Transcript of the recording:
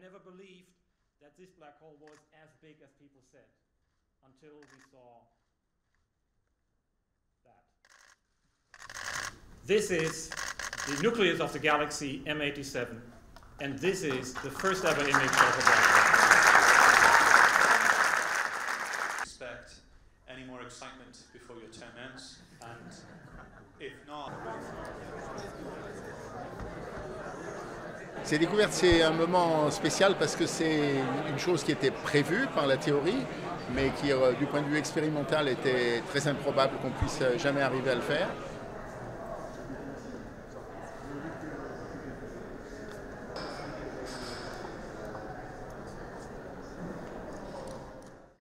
never believed that this black hole was as big as people said until we saw that. This is the nucleus of the galaxy M87, and this is the first ever image of a black hole. Expect any more excitement before your term ends, and Ces découvertes, c'est un moment spécial parce que c'est une chose qui était prévue par la théorie, mais qui, euh, du point de vue expérimental, était très improbable qu'on puisse jamais arriver à le faire.